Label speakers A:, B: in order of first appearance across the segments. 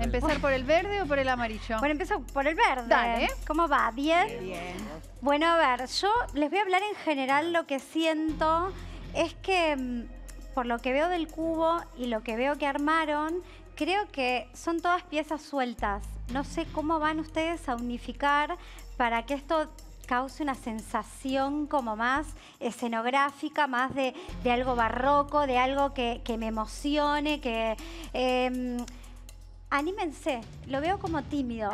A: ¿Empezar por el verde o por el amarillo?
B: Bueno, empiezo por el verde.
A: Dale.
B: ¿Cómo va? ¿Bien?
A: Bien.
B: Bueno, a ver, yo les voy a hablar en general lo que siento es que mm, por lo que veo del cubo y lo que veo que armaron, creo que son todas piezas sueltas. No sé cómo van ustedes a unificar para que esto cause una sensación como más escenográfica, más de, de algo barroco, de algo que, que me emocione, que... em, Anímense, lo veo como tímido.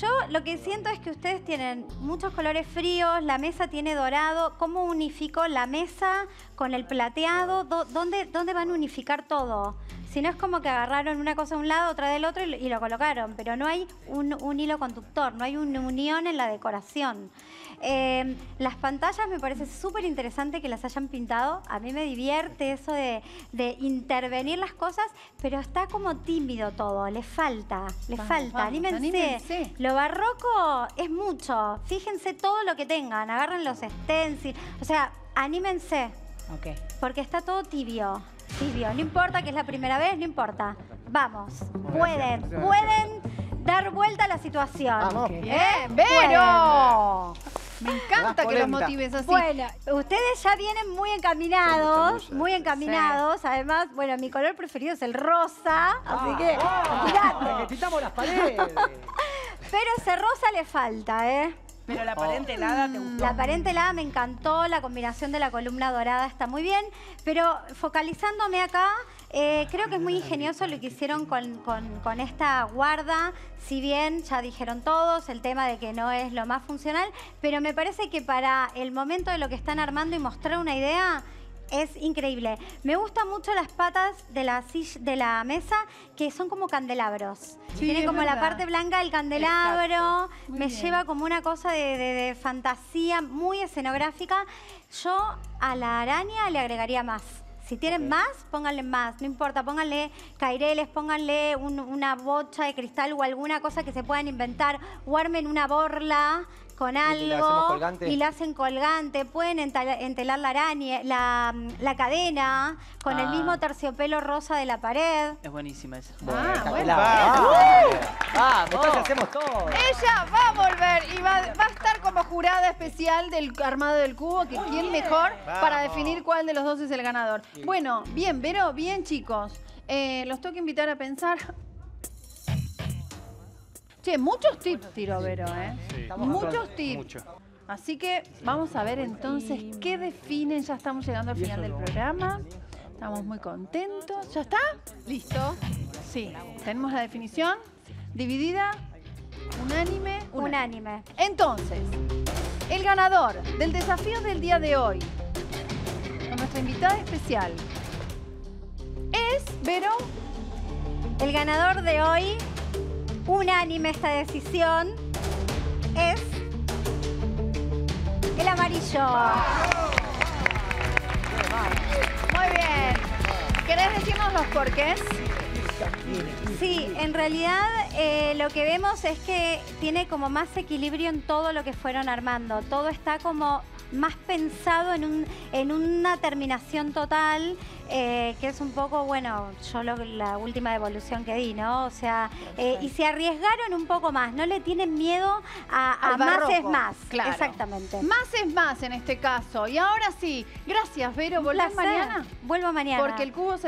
B: Yo lo que siento es que ustedes tienen muchos colores fríos, la mesa tiene dorado. ¿Cómo unifico la mesa con el plateado? ¿Dó- ¿Dónde, dónde van a unificar todo? Si no es como que agarraron una cosa de un lado, otra del otro y, lo- y lo colocaron, pero no hay un, un hilo conductor, no hay una unión en la decoración. Eh, las pantallas me parece súper interesante que las hayan pintado. A mí me divierte eso de, de intervenir las cosas, pero está como tímido todo. Le falta, le
A: Vamos,
B: falta.
A: vamos,
B: anímense.
A: anímense.
B: Lo barroco es mucho. Fíjense todo lo que tengan. Agarren los stencils. O sea, anímense.
A: Ok.
B: Porque está todo tibio. Tibio. No importa que es la primera vez, no importa. Vamos. Pueden, pueden dar vuelta a la situación.
C: Vamos.
B: ¿Eh?
A: ¡Bien, Vero! Me encanta que los motives así.
B: Bueno, ustedes ya vienen muy encaminados, muy encaminados. Además, bueno, mi color preferido es el rosa, así que
C: ¡Ah!
B: mirate.
C: ¡Que quitamos las paredes!
B: Pero ese rosa le falta, ¿eh?
D: Pero la pared helada te gustó.
B: La pared helada me encantó, la combinación de la columna dorada está muy bien, pero focalizándome acá, eh, creo que es muy ingenioso lo que hicieron con, con- con esta guarda, si bien ya dijeron todos el tema de que no es lo más funcional, pero me parece que para el momento de lo que están armando y mostrar una idea, es increíble. Me gustan mucho las patas de la, silla- de la mesa que son como candelabros.
A: Sí,
B: Tiene como la parte blanca del candelabro, me
A: bien.
B: lleva como una cosa de, de- de fantasía muy escenográfica. Yo a la araña le agregaría más. Si tienen más, pónganle más, no importa, pónganle caireles, pónganle un- una bocha de cristal o alguna cosa que se puedan inventar, o armen una borla con
C: Y la hacemos
B: algo
C: colgante.
B: y la hacen colgante, pueden entala- entelar la araña, la, la cadena con el
D: Ah.
B: mismo terciopelo rosa de la pared.
D: Es buenísima esa.
A: Ah, bueno.
C: ¡Ah! ¡Ah! Entonces hacemos todo.
A: Ella va a volver y va, va a estar como jurada especial del armado del cubo, que quién mejor para definir cuál de los dos es el ganador. Bueno, bien, Vero, bien chicos. Eh, los tengo que invitar a pensar. Che, muchos tips tiró Vero, ¿eh?
C: Estamos
A: Muchos tips.
C: mucho.
A: Así que vamos a ver entonces qué definen. Ya estamos llegando al final del programa. Estamos muy contentos. ¿Ya está? ¿Listo? Sí. Tenemos la definición dividida, unánime,
B: Unánime.
A: Entonces, el ganador del desafío del día de hoy, con nuestra invitada especial, es Vero.
B: El ganador de hoy, unánime esta decisión, es el amarillo.
A: Muy bien. ¿Querés decirnos los porqués?
B: Sí, en realidad eh, lo que vemos es que tiene como más equilibrio en todo lo que fueron armando. Todo está como más pensado en, un, en una terminación total, eh, que es un poco, bueno, yo lo- la última devolución que di, ¿no? O sea, eh, y se arriesgaron un poco más, no le tienen miedo a, más es más.
A: Claro.
B: Exactamente.
A: Más es más en este caso. Y ahora sí, gracias Vero. ¿Volvés mañana?
B: Vuelvo mañana.
A: Porque el cubo se